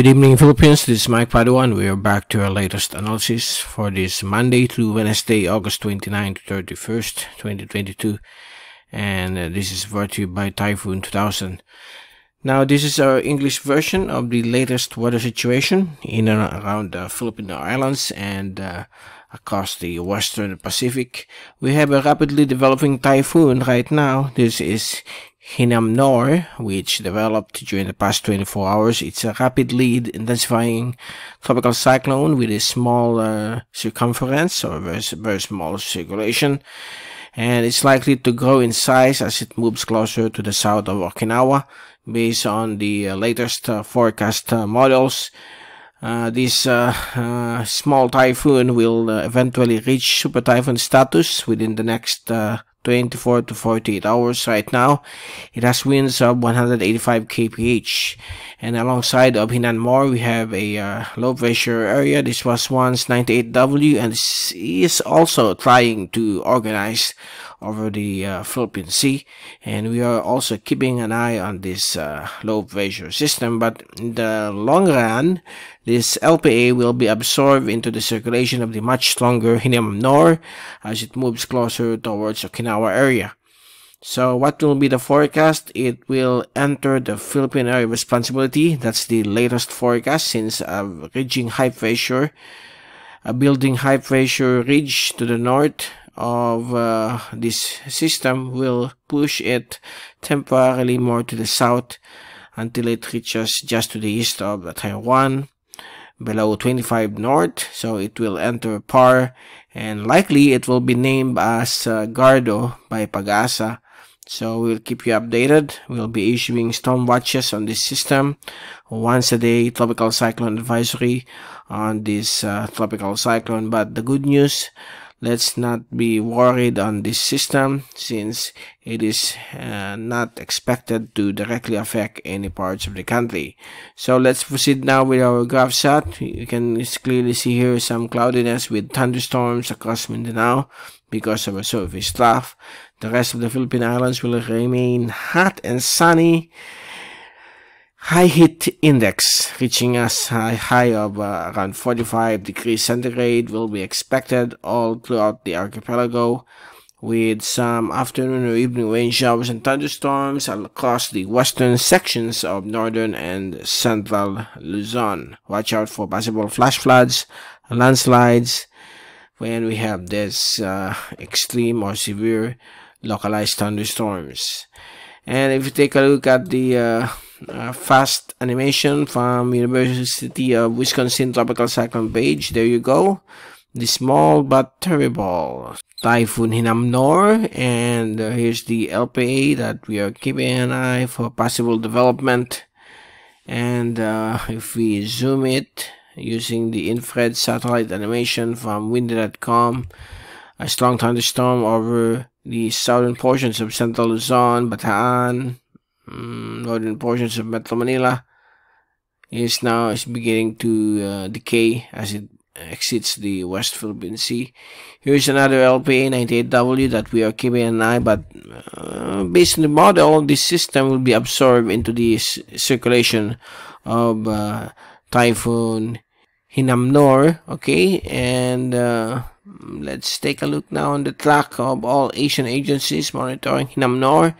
Good evening, Philippines. This is Mike Paduan. We are back to our latest analysis for this Monday through Wednesday, August 29 to 31st, 2022. And uh, this is brought to you by Typhoon 2000. Now, this is our English version of the latest weather situation in and around the Philippine Islands and uh, across the Western Pacific. We have a rapidly developing typhoon right now. This is Hinnamnor, which developed during the past 24 hours. It's a rapidly intensifying tropical cyclone with a small uh, circumference or very, very small circulation. And it's likely to grow in size as it moves closer to the south of Okinawa based on the uh, latest uh, forecast uh, models. Uh, this uh, small typhoon will eventually reach super typhoon status within the next 24 to 48 hours right now. It has winds of 185 kph. And alongside of Hinnamnor, we have a uh, low pressure area. This was once 98W and is also trying to organize over the uh, Philippine Sea. And we are also keeping an eye on this uh, low pressure system. But in the long run, this LPA will be absorbed into the circulation of the much stronger Hinnamnor as it moves closer towards Okinawa area. So what will be the forecast? It will enter the Philippine area of responsibility. That's the latest forecast since a ridging high pressure, a building high pressure ridge to the north of uh, this system will push it temporarily more to the south until it reaches just to the east of Taiwan below 25 north. So it will enter par and likely it will be named as uh, Gardo by Pagasa. So we'll keep you updated. We'll be issuing storm watches on this system once a day tropical cyclone advisory on this uh, tropical cyclone. But the good news let's not be worried on this system since it is uh, not expected to directly affect any parts of the country. So let's proceed now with our graph shot. You can clearly see here some cloudiness with thunderstorms across Mindanao because of a surface trough. The rest of the Philippine Islands will remain hot and sunny high heat index reaching a high, high of uh, around 45 degrees centigrade will be expected all throughout the archipelago with some afternoon or evening rain showers and thunderstorms across the western sections of northern and central Luzon. Watch out for possible flash floods, landslides when we have this uh, extreme or severe localized thunderstorms. And if you take a look at the uh, uh, fast animation from University of Wisconsin Tropical Cyclone page. There you go. The small but terrible Typhoon Hinnamnor. And uh, here's the LPA that we are keeping an eye for possible development. And uh, if we zoom it using the infrared satellite animation from windy.com, a strong thunderstorm over the southern portions of central Luzon, Bataan, northern portions of Metro Manila is now is beginning to uh, decay as it exits the West Philippine Sea. Here's another LPA 98W that we are keeping an eye, but uh, based on the model, this system will be absorbed into the circulation of uh, Typhoon Hinnamnor. Okay, and uh, let's take a look now on the track of all Asian agencies monitoring Hinnamnor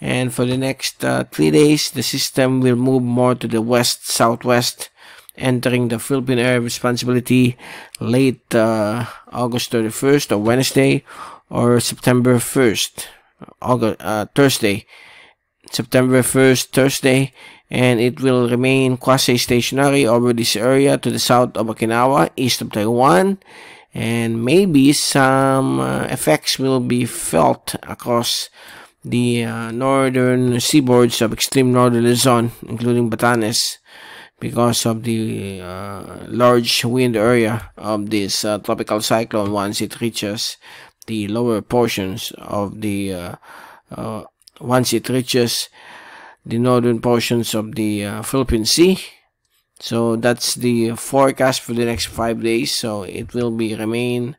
and for the next uh, three days the system will move more to the west southwest entering the Philippine area of responsibility late uh, August 31st or Wednesday or September 1st August uh, Thursday. September 1st Thursday and it will remain quasi-stationary over this area to the south of Okinawa east of Taiwan and maybe some uh, effects will be felt across the uh, northern seaboards of extreme northern Luzon, including Batanes, because of the uh, large wind area of this uh, tropical cyclone once it reaches the lower portions of the uh, uh, once it reaches the northern portions of the uh, Philippine Sea. So that's the forecast for the next five days. So it will be remain,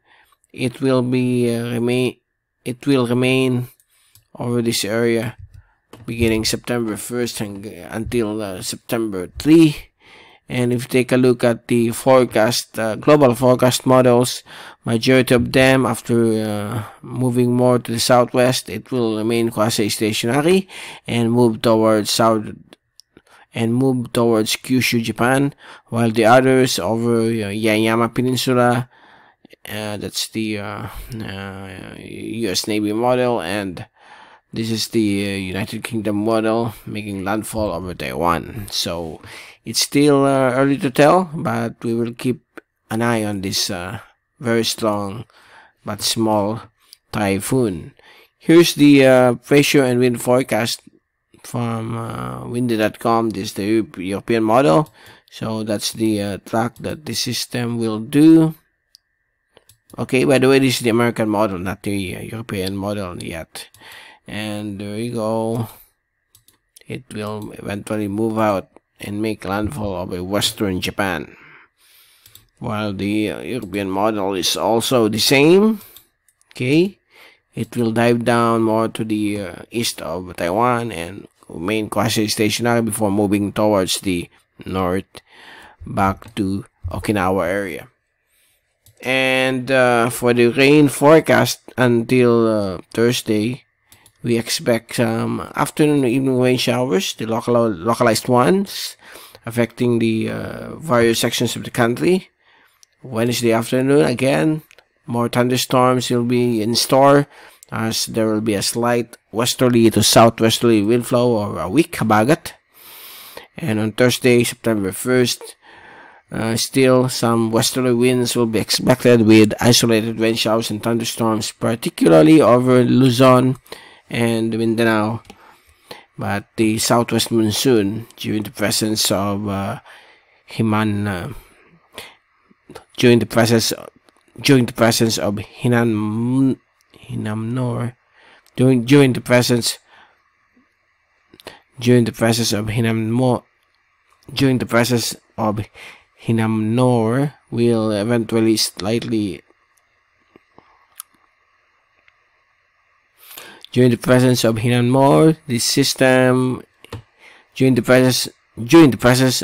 it will be remain, it will remain over this area beginning September 1st and, until uh, September 3 And if you take a look at the forecast, uh, global forecast models, majority of them after uh, moving more to the southwest, it will remain quasi-stationary and move towards south and move towards Kyushu, Japan, while the others over uh, Yaeyama Peninsula, uh, that's the US uh, Navy model, and this is the uh, United Kingdom model making landfall over Taiwan. So it's still uh, early to tell, but we will keep an eye on this uh, very strong but small typhoon. Here's the uh, pressure and wind forecast from uh, windy.com. This is the European model. So that's the uh, track that the system will do. Okay, by the way, this is the American model, not the uh, European model yet. And there you go. It will eventually move out and make landfall over western Japan. While the European model is also the same, okay, it will dive down more to the uh, east of Taiwan and remain quasi-stationary before moving towards the north back to Okinawa area. And uh, for the rain forecast until uh, Thursday, we expect some afternoon and evening rain showers, the local, localized ones, affecting the uh, various sections of the country. Wednesday afternoon, again, more thunderstorms will be in store as there will be a slight westerly to southwesterly wind flow or a weak habagat. And on Thursday, September 1st, uh, still some westerly winds will be expected with isolated rain showers and thunderstorms, particularly over Luzon and Mindanao. But the southwest monsoon, during the presence of uh, Himan, uh, during the presence, during the presence of Hinan, Hinnamnor, during during the presence, during the presence of Hinnamnor, during the presence of Hinnamnor, will eventually slightly during the presence of Hinnamnor, the system during the presence during the presence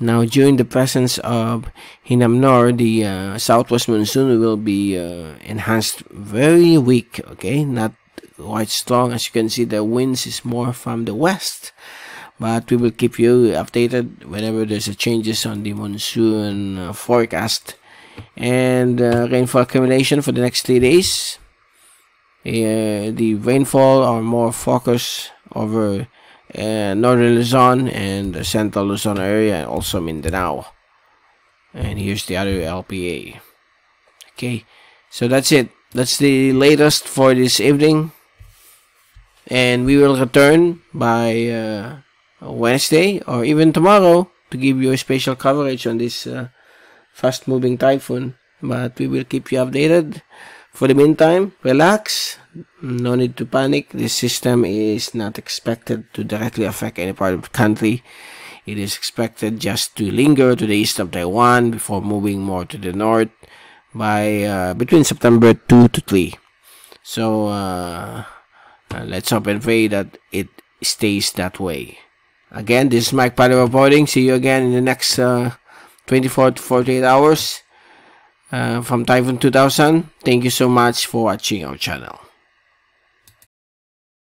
now during the presence of Hinamnor the uh, southwest monsoon will be uh, enhanced very weak okay? Not quite strong. As you can see the winds is more from the west but we will keep you updated whenever there's a changes on the monsoon uh, forecast and uh, rainfall accumulation for the next three days. Uh, the rainfall are more focused over uh, northern Luzon and the central Luzon area and also Mindanao. And here's the other LPA. Okay, so that's it. That's the latest for this evening. And we will return by uh, Wednesday or even tomorrow to give you a special coverage on this uh, fast moving typhoon. But we will keep you updated. For the meantime relax. No need to panic. This system is not expected to directly affect any part of the country. It is expected just to linger to the east of Taiwan before moving more to the north by uh, between September 2 to 3 so uh, uh, let's hope and pray that it stays that way. Again this is Mike Padua reporting. See you again in the next uh, 24 to 48 hours uh, from Typhoon 2000. Thank you so much for watching our channel.